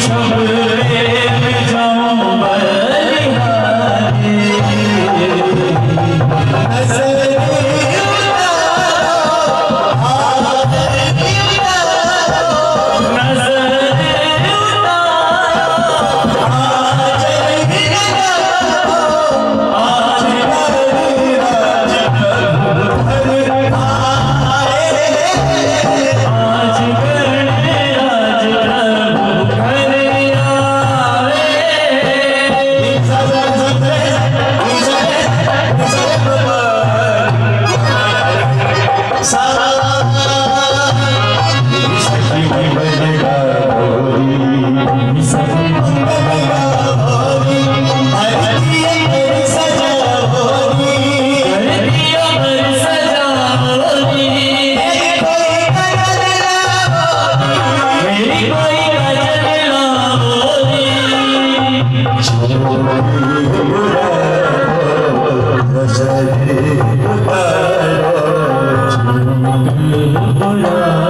Sa Oh.